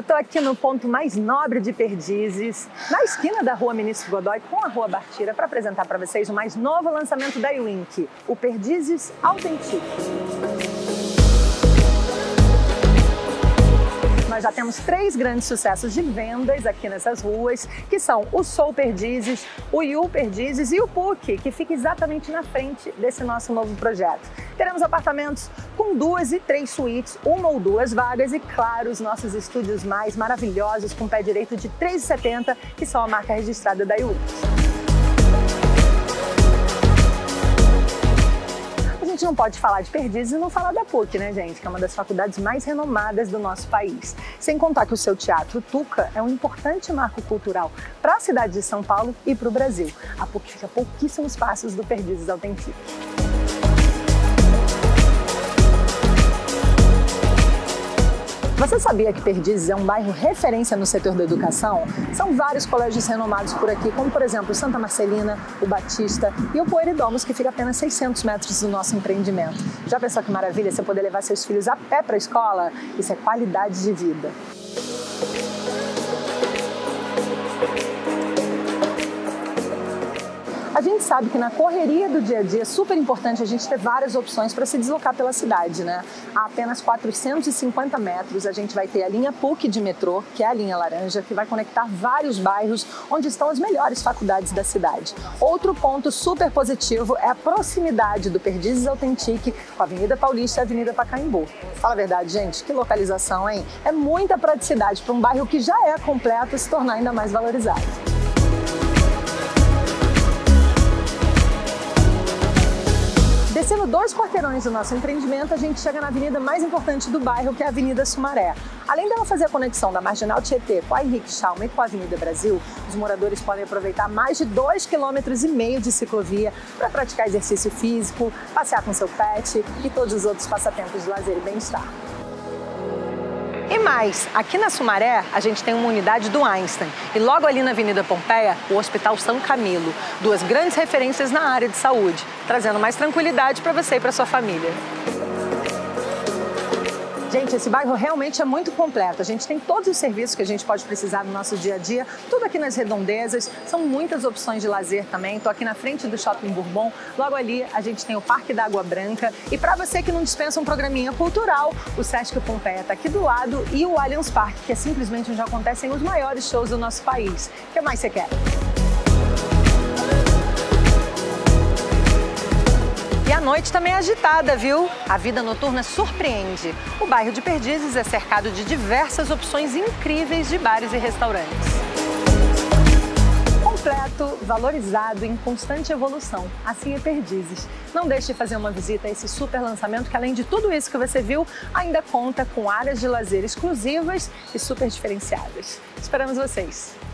estou aqui no ponto mais nobre de Perdizes, na esquina da Rua Ministro Godoy com a Rua Bartira, para apresentar para vocês o mais novo lançamento da Iwink, o Perdizes Authentic. Nós já temos três grandes sucessos de vendas aqui nessas ruas, que são o Sou Perdizes, o Yu Perdizes e o PUC, que fica exatamente na frente desse nosso novo projeto. Teremos apartamentos com duas e três suítes, uma ou duas vagas e, claro, os nossos estúdios mais maravilhosos com pé direito de 3,70, que são a marca registrada da Iwix. Não pode falar de Perdizes e não falar da PUC, né, gente? Que é uma das faculdades mais renomadas do nosso país. Sem contar que o seu teatro Tuca é um importante marco cultural para a cidade de São Paulo e para o Brasil. A PUC fica a pouquíssimos passos do Perdizes Authentic. Você sabia que Perdizes é um bairro referência no setor da educação? São vários colégios renomados por aqui, como por exemplo Santa Marcelina, o Batista e o Poeridomos, que fica apenas 600 metros do nosso empreendimento. Já pensou que maravilha você poder levar seus filhos a pé para a escola? Isso é qualidade de vida. Gente sabe que na correria do dia a dia é super importante a gente ter várias opções para se deslocar pela cidade, né? A apenas 450 metros a gente vai ter a linha PUC de metrô, que é a linha laranja, que vai conectar vários bairros onde estão as melhores faculdades da cidade. Outro ponto super positivo é a proximidade do Perdizes Authentic com a Avenida Paulista e a Avenida Pacaembu. Fala a verdade, gente, que localização, hein? É muita praticidade para um bairro que já é completo se tornar ainda mais valorizado. Descendo dois quarteirões do nosso empreendimento, a gente chega na avenida mais importante do bairro, que é a Avenida Sumaré. Além dela fazer a conexão da Marginal Tietê com a Henrique Schalma e com a Avenida Brasil, os moradores podem aproveitar mais de 2,5 km de ciclovia para praticar exercício físico, passear com seu pet e todos os outros passatempos de lazer e bem-estar. E mais, aqui na Sumaré a gente tem uma unidade do Einstein e logo ali na Avenida Pompeia o Hospital São Camilo, duas grandes referências na área de saúde, trazendo mais tranquilidade para você e para sua família. Gente, esse bairro realmente é muito completo. A gente tem todos os serviços que a gente pode precisar no nosso dia a dia, tudo aqui nas redondezas. São muitas opções de lazer também. Estou aqui na frente do Shopping Bourbon. Logo ali a gente tem o Parque da Água Branca. E para você que não dispensa um programinha cultural, o Sesc Pompeia está aqui do lado e o Allianz Parque, que é simplesmente onde acontecem os maiores shows do nosso país. O que mais você quer? Noite também é agitada, viu? A vida noturna surpreende. O bairro de Perdizes é cercado de diversas opções incríveis de bares e restaurantes. Completo, valorizado, em constante evolução. Assim é Perdizes. Não deixe de fazer uma visita a esse super lançamento que, além de tudo isso que você viu, ainda conta com áreas de lazer exclusivas e super diferenciadas. Esperamos vocês!